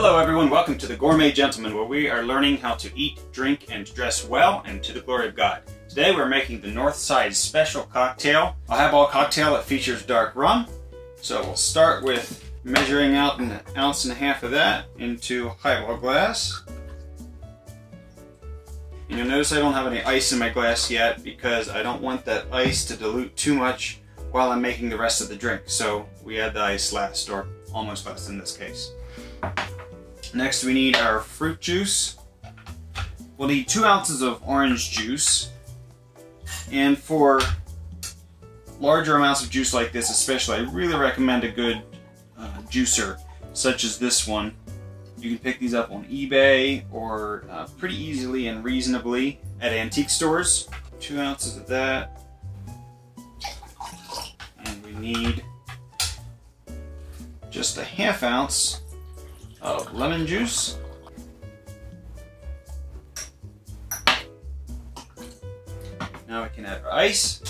Hello everyone, welcome to the Gourmet Gentleman where we are learning how to eat, drink, and dress well and to the glory of God. Today we're making the Northside Special Cocktail, a highball cocktail that features dark rum. So we'll start with measuring out an ounce and a half of that into a highball glass. And you'll notice I don't have any ice in my glass yet because I don't want that ice to dilute too much while I'm making the rest of the drink. So we add the ice last, or almost last in this case. Next we need our fruit juice. We'll need two ounces of orange juice. And for larger amounts of juice like this especially, I really recommend a good uh, juicer such as this one. You can pick these up on eBay or uh, pretty easily and reasonably at antique stores. Two ounces of that. And we need just a half ounce of lemon juice. Now we can add our ice.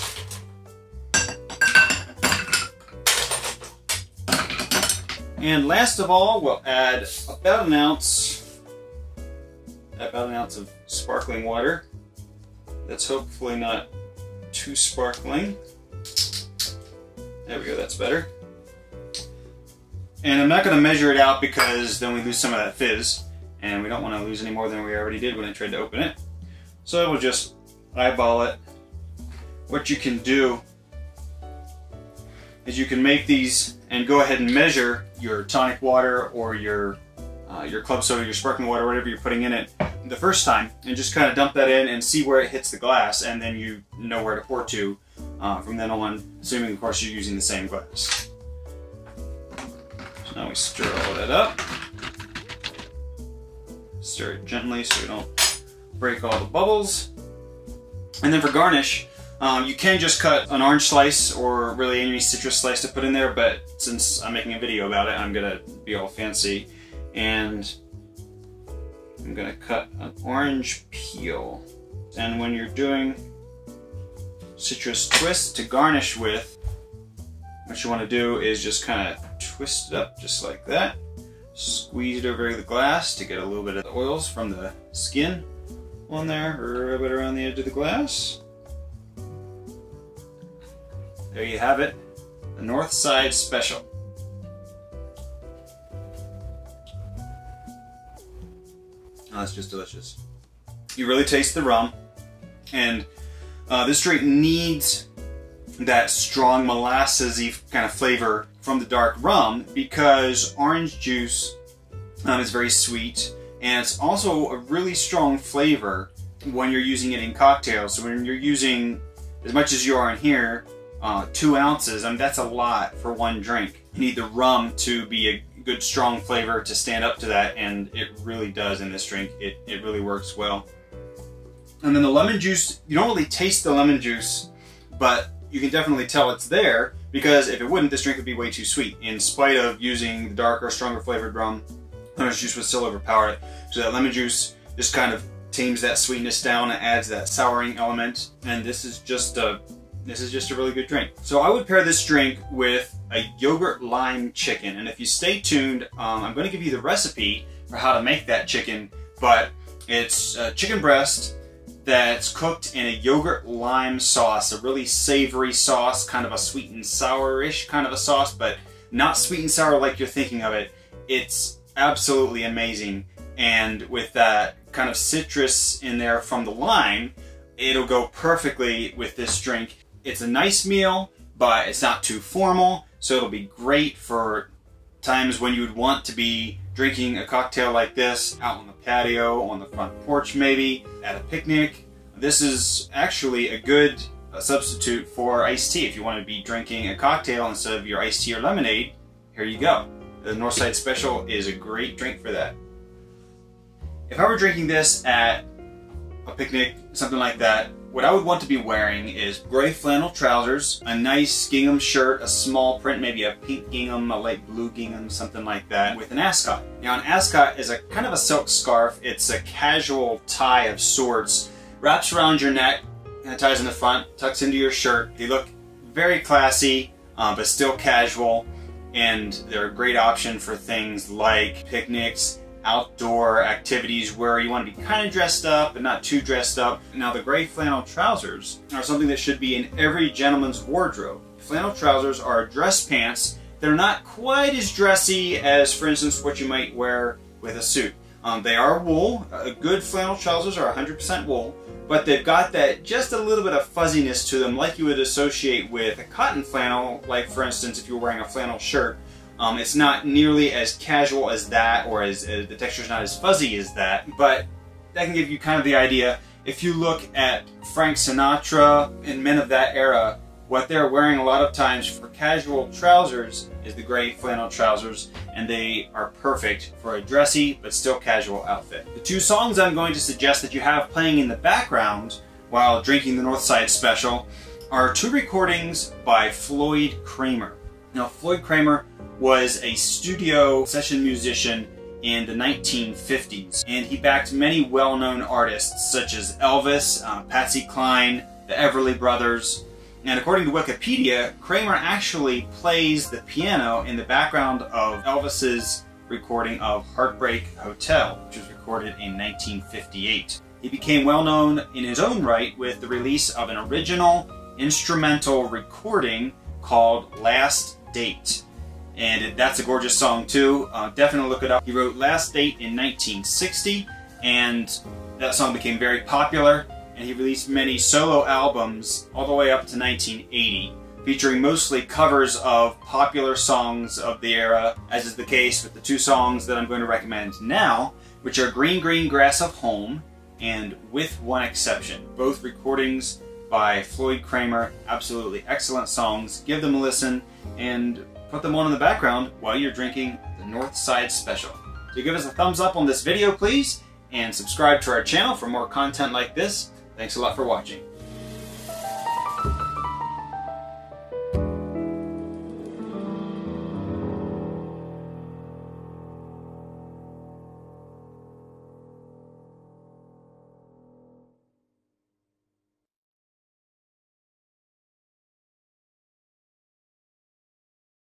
And last of all, we'll add about an ounce, about an ounce of sparkling water. That's hopefully not too sparkling. There we go, that's better. And I'm not going to measure it out because then we lose some of that fizz. And we don't want to lose any more than we already did when I tried to open it. So we'll just eyeball it. What you can do is you can make these and go ahead and measure your tonic water or your uh, your club soda, your sparkling water, whatever you're putting in it the first time and just kind of dump that in and see where it hits the glass and then you know where to pour to uh, from then on, assuming of course you're using the same glass. Now we stir all that up. Stir it gently so we don't break all the bubbles. And then for garnish, um, you can just cut an orange slice or really any citrus slice to put in there, but since I'm making a video about it, I'm gonna be all fancy. And I'm gonna cut an orange peel. And when you're doing citrus twist to garnish with, what you wanna do is just kind of twist it up just like that. Squeeze it over the glass to get a little bit of the oils from the skin on there, rub it around the edge of the glass. There you have it, the North Side Special. Oh, that's just delicious. You really taste the rum, and uh, this drink needs that strong molassesy kind of flavor from the dark rum because orange juice um, is very sweet and it's also a really strong flavor when you're using it in cocktails. So when you're using as much as you are in here, uh, two ounces, I mean that's a lot for one drink. You need the rum to be a good strong flavor to stand up to that and it really does in this drink. It, it really works well. And then the lemon juice, you don't really taste the lemon juice, but you can definitely tell it's there because if it wouldn't, this drink would be way too sweet. In spite of using the darker, stronger flavored rum, lemon juice would still overpower it. So that lemon juice just kind of tames that sweetness down and adds that souring element. And this is just a this is just a really good drink. So I would pair this drink with a yogurt lime chicken. And if you stay tuned, um, I'm going to give you the recipe for how to make that chicken. But it's chicken breast that's cooked in a yogurt lime sauce, a really savory sauce, kind of a sweet and sourish kind of a sauce, but not sweet and sour like you're thinking of it. It's absolutely amazing. And with that kind of citrus in there from the lime, it'll go perfectly with this drink. It's a nice meal, but it's not too formal, so it'll be great for times when you would want to be drinking a cocktail like this out on the patio, on the front porch maybe, at a picnic. This is actually a good uh, substitute for iced tea. If you want to be drinking a cocktail instead of your iced tea or lemonade, here you go. The Northside Special is a great drink for that. If I were drinking this at a picnic, something like that, what I would want to be wearing is gray flannel trousers, a nice gingham shirt, a small print, maybe a pink gingham, a light blue gingham, something like that, with an ascot. Now an ascot is a kind of a silk scarf. It's a casual tie of sorts. Wraps around your neck, and ties in the front, tucks into your shirt. They look very classy, uh, but still casual, and they're a great option for things like picnics, outdoor activities where you want to be kind of dressed up but not too dressed up. Now the gray flannel trousers are something that should be in every gentleman's wardrobe. Flannel trousers are dress pants. They're not quite as dressy as, for instance, what you might wear with a suit. Um, they are wool. Uh, good flannel trousers are 100% wool, but they've got that just a little bit of fuzziness to them like you would associate with a cotton flannel, like for instance if you were wearing a flannel shirt. Um, it's not nearly as casual as that or as, as the texture's not as fuzzy as that, but that can give you kind of the idea. If you look at Frank Sinatra and men of that era, what they're wearing a lot of times for casual trousers is the gray flannel trousers, and they are perfect for a dressy but still casual outfit. The two songs I'm going to suggest that you have playing in the background while drinking the Northside Special are two recordings by Floyd Cramer. Now, Floyd Cramer was a studio session musician in the 1950s, and he backed many well-known artists such as Elvis, uh, Patsy Cline, the Everly Brothers, and according to Wikipedia, Cramer actually plays the piano in the background of Elvis's recording of Heartbreak Hotel, which was recorded in 1958. He became well known in his own right with the release of an original instrumental recording called Last Date. And that's a gorgeous song too. Uh, definitely look it up. He wrote Last Date in 1960, and that song became very popular and he released many solo albums all the way up to 1980, featuring mostly covers of popular songs of the era, as is the case with the two songs that I'm going to recommend now, which are Green Green Grass of Home and With One Exception, both recordings by Floyd Cramer. absolutely excellent songs. Give them a listen and put them on in the background while you're drinking the North Side Special. So give us a thumbs up on this video, please, and subscribe to our channel for more content like this. Thanks a lot for watching.